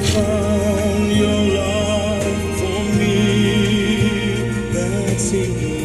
found your love for me. That's enough.